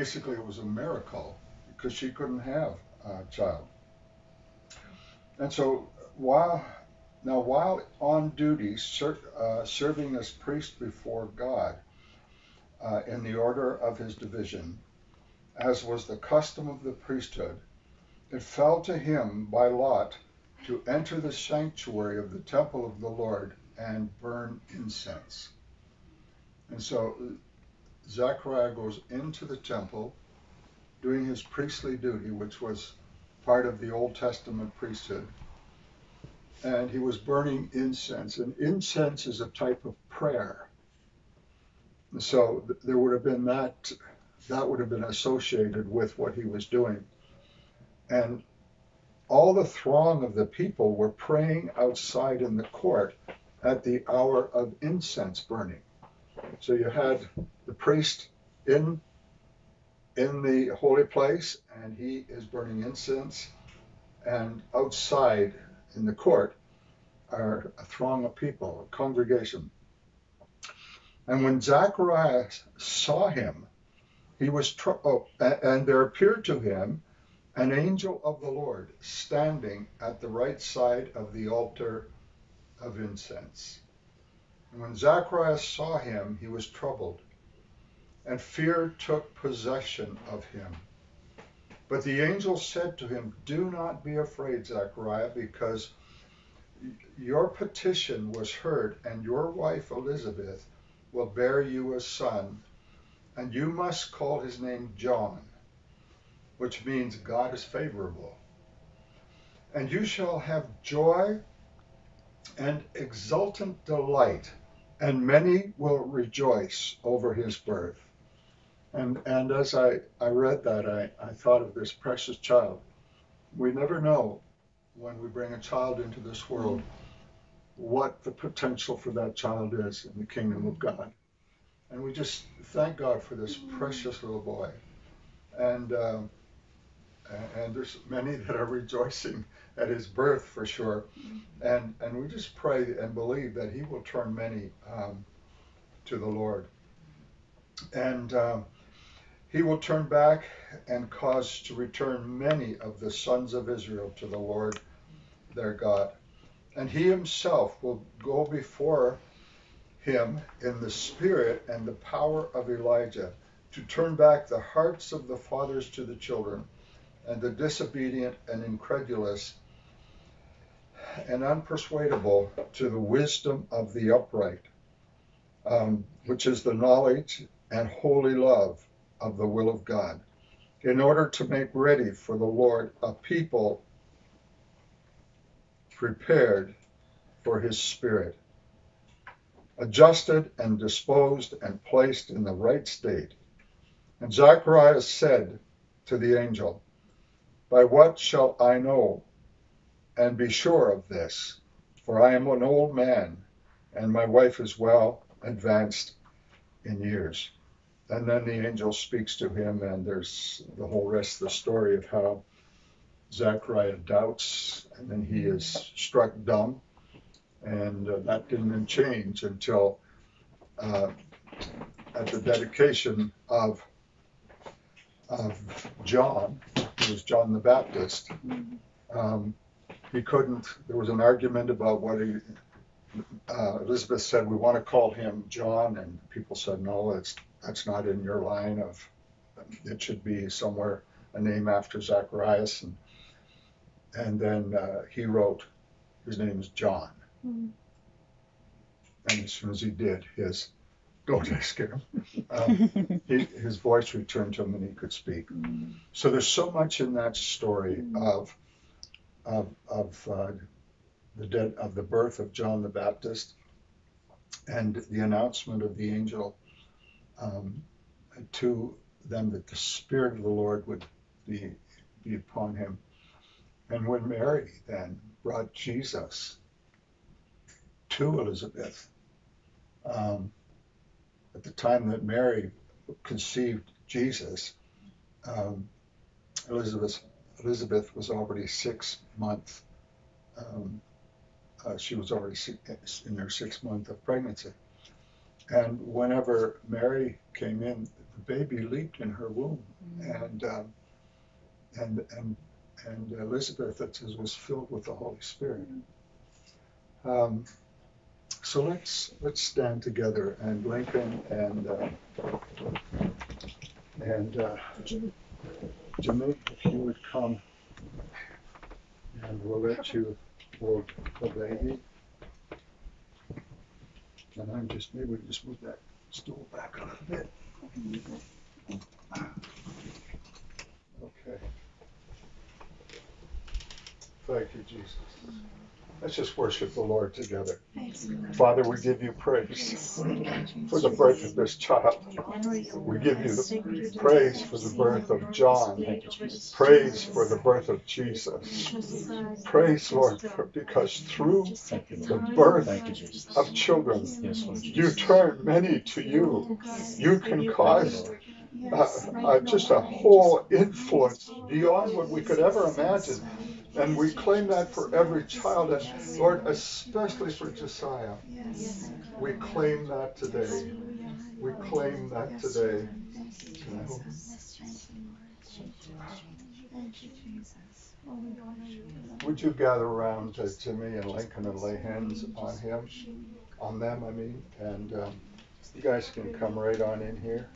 basically it was a miracle because she couldn't have a child. And so while now while on duty ser, uh, serving as priest before God uh, in the order of his division, as was the custom of the priesthood, it fell to him by lot to enter the sanctuary of the temple of the Lord and burn incense. And so Zechariah goes into the temple doing his priestly duty, which was part of the Old Testament priesthood. And he was burning incense. And incense is a type of prayer. So there would have been that, that would have been associated with what he was doing. And all the throng of the people were praying outside in the court at the hour of incense burning. So you had the priest in in the holy place and he is burning incense and outside in the court are a throng of people, a congregation. And when Zacharias saw him, he was tr- oh, and there appeared to him an angel of the Lord standing at the right side of the altar of incense. And when Zacharias saw him, he was troubled, and fear took possession of him. But the angel said to him, Do not be afraid, Zachariah, because your petition was heard, and your wife Elizabeth will bear you a son, and you must call his name John, which means God is favorable. And you shall have joy and exultant delight and many will rejoice over his birth. And, and as I, I read that, I, I thought of this precious child. We never know when we bring a child into this world what the potential for that child is in the kingdom of God. And we just thank God for this precious little boy. And, um, and there's many that are rejoicing at his birth for sure. And, and we just pray and believe that he will turn many um, to the Lord. And um, he will turn back and cause to return many of the sons of Israel to the Lord their God. And he himself will go before him in the spirit and the power of Elijah to turn back the hearts of the fathers to the children and the disobedient and incredulous and unpersuadable to the wisdom of the upright, um, which is the knowledge and holy love of the will of God, in order to make ready for the Lord a people prepared for his spirit, adjusted and disposed and placed in the right state. And Zacharias said to the angel, By what shall I know and be sure of this, for I am an old man, and my wife is well advanced in years. And then the angel speaks to him, and there's the whole rest of the story of how Zechariah doubts, and then he is struck dumb. And uh, that didn't change until uh, at the dedication of, of John, was John the Baptist. Um, he couldn't. There was an argument about what he. Uh, Elizabeth said we want to call him John, and people said no, that's that's not in your line of. It should be somewhere a name after Zacharias, and and then uh, he wrote, his name is John. Mm-hmm. And as soon as he did, his don't ask him. Um, he, his voice returned to him and he could speak. Mm-hmm. So there's so much in that story mm-hmm. of of, of uh, the dead, of the birth of John the Baptist and the announcement of the angel um, to them that the Spirit of the Lord would be, be upon him. And when Mary then brought Jesus to Elizabeth, um, at the time that Mary conceived Jesus, um, Elizabeth Elizabeth was already six months. Um, uh, she was already in her sixth month of pregnancy. And whenever Mary came in, the baby leaped in her womb, and um, and and and Elizabeth it says, was filled with the Holy Spirit. Um, so let's let's stand together and Lincoln and uh, and uh, if you would come, and we'll let you hold the baby. And I'm just maybe we just move that stool back a little bit. Okay. Thank you, Jesus. Let's just worship the Lord together. Father, we give you praise for the birth of this child. We give you the praise for the birth of John. Praise for the birth of Jesus. Praise, Lord, for, because through the birth of children, you turn many to you. You can cause uh, uh, just a whole influence beyond what we could ever imagine. And we claim that for every child, and Lord, especially for Jasiah. We claim that today. We claim that today. Would you gather around uh, Jimi and Lincoln and lay hands on him, on them, I mean, and um, you guys can come right on in here.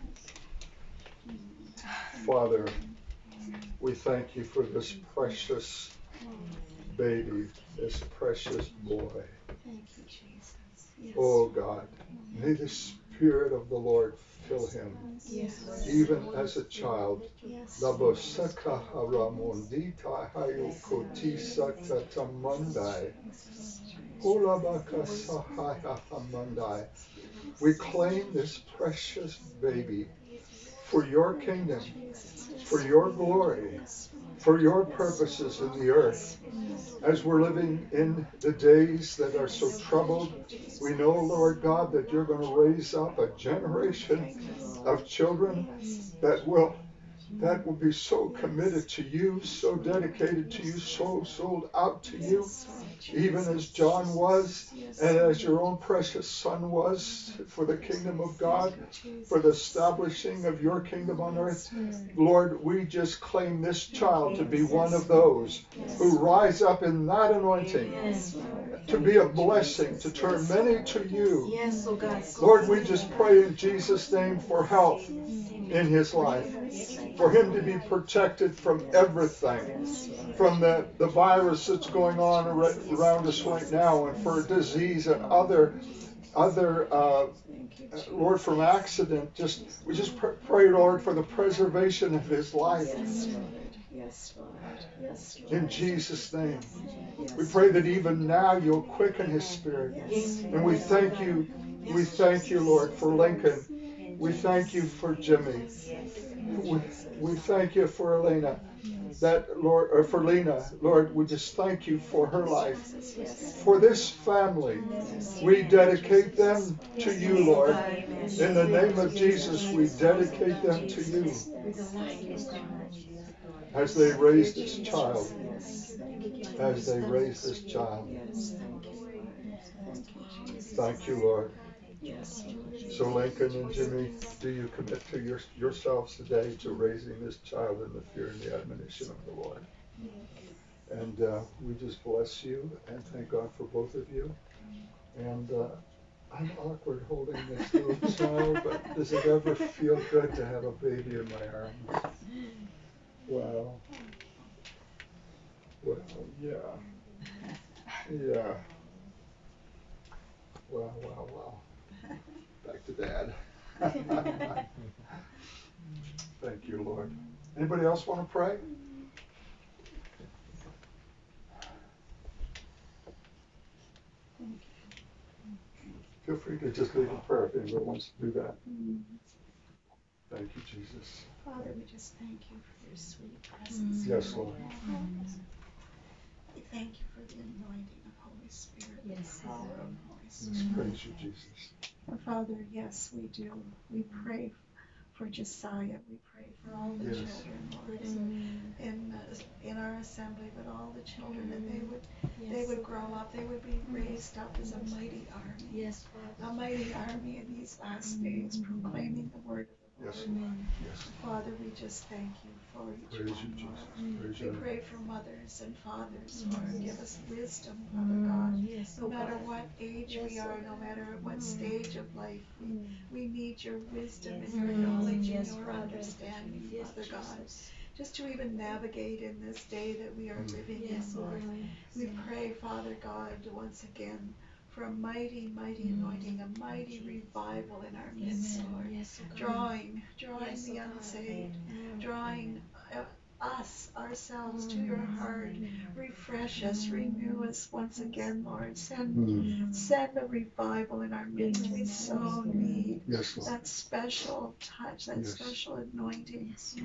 Father, we thank you for this precious baby, this precious boy. Oh God, may the Spirit of the Lord fill him, even as a child. We claim this precious baby for your kingdom, for your glory, for your purposes in the earth. As we're living in the days that are so troubled, we know, Lord God, that you're going to raise up a generation of children that will that will be so committed to you, so dedicated to you, so sold out to you, even as John was, and as your own precious son was for the kingdom of God, for the establishing of your kingdom on earth. Lord, we just claim this child to be one of those who rise up in that anointing to be a blessing, to turn many to you. Oh Lord, we just pray in Jesus' name for health in his life for him to be protected from everything, from the, the virus that's going on around us right now, and for disease and other other uh, Lord from accident. Just we just pr- pray, Lord, for the preservation of his life. Yes. Yes. In Jesus' name, we pray that even now you'll quicken his spirit, and we thank you. We thank you, Lord, for Lincoln. We thank you for Jimi. We, we thank you for Elena, that Lord, or for Lena, Lord, we just thank you for her life, for this family. We dedicate them to you, Lord. In the name of Jesus, we dedicate them to you as they raise this child. As they raise this child. Thank you, Lord. So, Lincoln and Jimi, do you commit to your, yourselves today to raising this child in the fear and the admonition of the Lord? And uh, we just bless you and thank God for both of you. And uh, I'm awkward holding this little child, but does it ever feel good to have a baby in my arms? Wow. Well, yeah. Yeah. Wow, wow, wow. Back to dad. Thank you, Lord. Anybody else want to pray? Feel free to just leave a prayer if anybody wants to do that. Thank you, Jesus. Father, we just thank you for your sweet presence. Yes, Lord. We thank you for the anointing of Holy Spirit, Yes. the power of Holy Spirit. Praise you, Jesus. And Father, yes, we do. We pray for Jasiah. We pray for all the Yes. children, Lord, in, in, uh, in our assembly, but all the children, that they would they would grow up, they would be raised up as a mighty army, Yes, Father. a mighty army in these last days, proclaiming the word of the Yes, Yes, Lord. Yes. Father, we just thank you for each Praise you, one, Jesus. Lord. Praise We you. pray for mothers and fathers, Lord. Give us wisdom, Father God. Yes, No matter what age we are, no matter what Mm. stage of life, we, Mm. we need your wisdom Yes. and your Mm. knowledge and your Father. understanding, Yes, Father God. Just to even navigate in this day that we are Mm. living Yes, in, Lord. Lord. We pray, Father God, once again for a mighty, mighty Mm. anointing, a mighty revival in our midst, Amen. Lord. Yes, oh Drawing, drawing Yes, the unsaved, Mm. drawing uh, us, ourselves, to your Mm. heart. Refresh us, renew us once again, Lord. Send, Mm. send a revival in our midst. We so need Yes, that special touch, that Yes. special anointing Yes,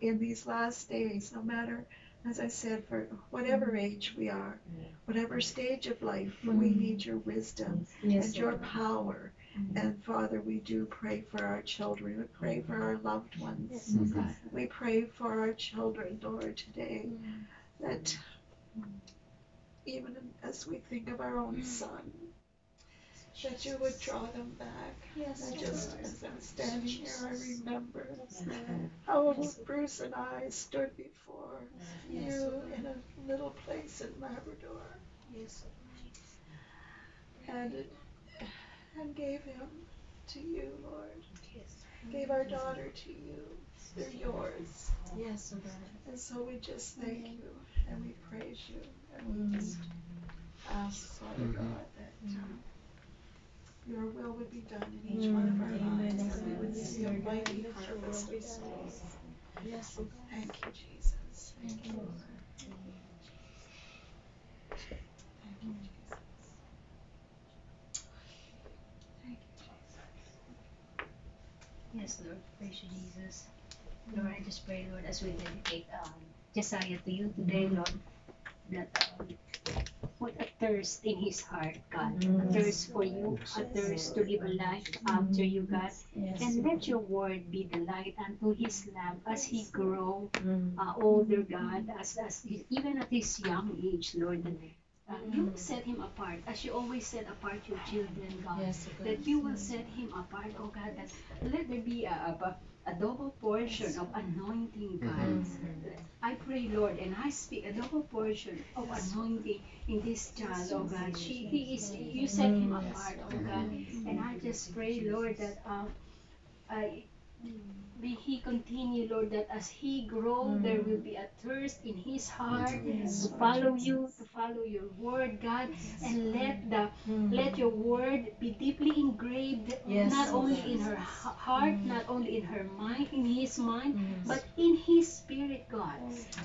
in these last days, no matter, as I said, for whatever age we are, whatever stage of life, we Mm. need your wisdom Yes, and your God. power. Mm. And Father, we do pray for our children. We pray for our loved ones. Yes, Mhm. We pray for our children, Lord, today, Mm. that even as we think of our own son, that you would draw them back. Yes, And oh just as I'm standing here, I remember Yes, Lord. how Bruce and I stood before Yes, you in a little place in Labrador Yes, and and gave him to you, Lord. yes. Gave our daughter to you. They're yours. Yes, God. And so we just thank you and we praise you and we just ask, Father Mhm. God, that um, your will would be done in each one of our Amen. lives, that we would see a mighty harvest of souls. Yes, Thank you, Jesus. Thank you, Lord. Thank you, Jesus. Thank you, Jesus. Yes, Lord. Praise you, Jesus. Lord, I just pray, Lord, as we dedicate um, Jasiah to you today, Lord, that um, thirst in his heart, God. A Mm. thirst for you, a thirst to live a life after you, God. Yes. And let your word be the light unto his lamp as he grow Mm. uh, older, God, as, as even at his young age, Lord. Uh, you set him apart, as you always set apart your children, God Yes, God. that you will set him apart, oh God, that let there be a, a, a double portion of anointing, God. Mhm. I pray, Lord, and I speak a double portion of anointing in this child, oh God. She, he is, you set him apart, oh God. And I just pray, Lord, that um, I, may he continue, Lord, that as he grow, there will be a thirst in his heart to follow you, to follow your word, God, and let the Mm. let your word be deeply engraved Yes, not only God. in her ha- heart, not only in her mind, in his mind, Mm. but in his spirit, God.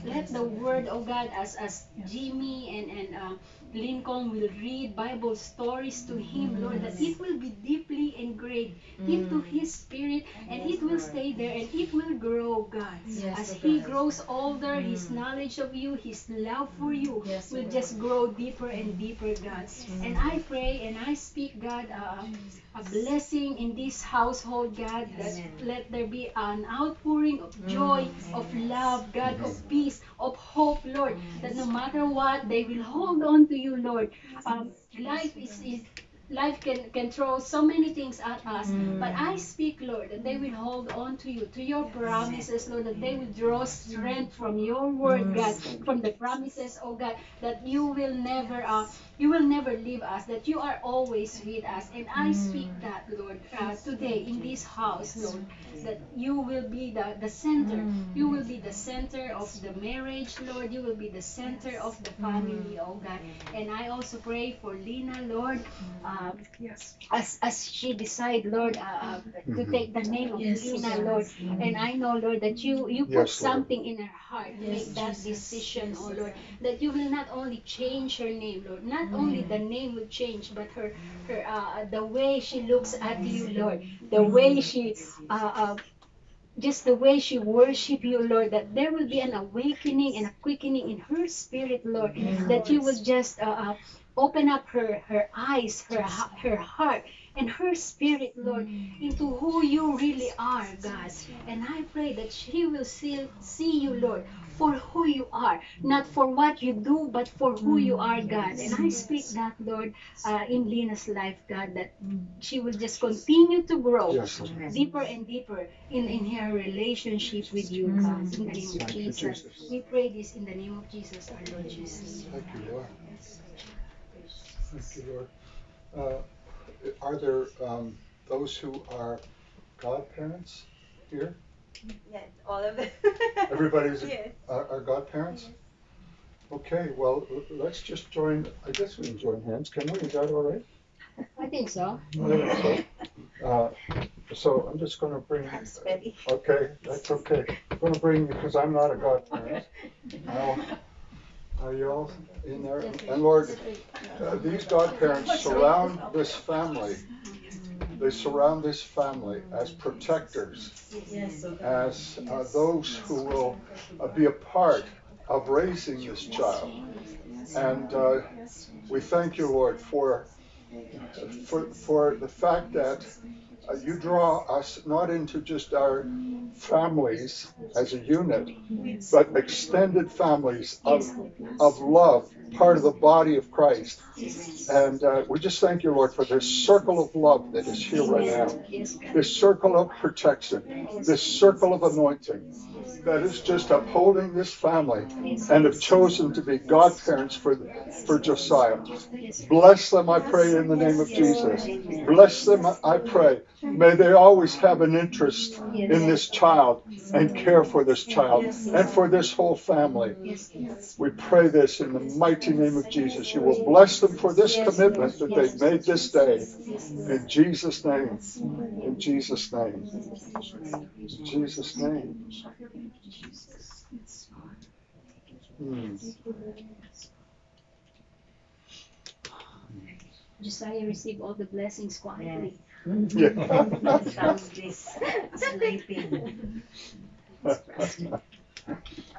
Let the word, oh God, as as Jimi and and uh, Lincoln will read Bible stories to him, Lord, that it will be deeply engraved into his spirit, and it will stay there, and it will grow, God. Yes, As he God. grows older, his knowledge of you, his love for you, Yes, will Lord. just grow deeper and deeper, God. And I pray and I speak, God, uh, a blessing in this household, God, that let there be an outpouring of joy, of love, God, of peace, of hope, Lord, that no matter what, they will hold on to you, Lord. Um, life is, is life can, can throw so many things at us, mm. but I speak, Lord, that they will hold on to you, to your promises, Lord, that they will draw strength from your word, mm. God, from the promises, oh God, that you will never, uh, you will never leave us, that you are always with us, and I mm. speak that, Lord, uh, today in this house, Lord, that you will be the, the center, you will be the center of the marriage, Lord, you will be the center of the family, oh God, and I also pray for Lina, Lord, uh, um, Yes. as as she decide, Lord, uh, uh, to Mhm. take the name of Yes, Lina, Lord. Lord, and I know, Lord, that you you put Yes, something in her heart to Yes, make that Jesus. decision, Yes, oh Lord. Lord, that you will not only change her name, Lord, not only the name will change, but her her uh, the way she looks at you, Lord, the way she uh, uh, just the way she worship you, Lord, that there will be an awakening and a quickening in her spirit, Lord, that you will just uh, uh, open up her her eyes, her her heart, and her spirit, Lord, mm. into who you really are, God. And I pray that she will see, see you, Lord, for who you are, not for what you do, but for who you mm. are, God. And I speak that, Lord, uh, in Lina's life, God, that mm. she will just continue to grow Yes, deeper and deeper in, in her relationship with you, God. In the name of Jesus. Jesus. We pray this in the name of Jesus, our Lord Jesus. Thank you, Lord. Thank you, Lord. Uh, are there um, those who are godparents here? Yes, all of them. Everybody's Yes. are, are godparents? Okay, well, l- let's just join. I guess we can join hands. Can we? Is that all right? I think so. Yeah, so, uh, so I'm just going to bring. I'm sweaty. Okay, that's okay. I'm going to bring because I'm not a godparent. Now, are you all in there? And Lord, uh, these godparents surround this family. They surround this family as protectors, as uh, those who will uh, be a part of raising this child. And uh, we thank you, Lord, for for for the fact that uh, you draw us not into just our families as a unit, but extended families of of love, part of the body of Christ. And uh, we just thank you, Lord, for this circle of love that is here right now, this circle of protection, this circle of anointing that is just upholding this family and have chosen to be godparents for, for Jasiah. Bless them, I pray, in the name of Jesus. Bless them, I pray. May they always have an interest in this child and care for this child and for this whole family. We pray this in the mighty name of Jesus. You will bless them for this commitment that they've made this day. In Jesus' name. In Jesus' name. In Jesus' name. Hmm. Jasiah received all the blessings quietly. Yeah. Sounds this sleeping.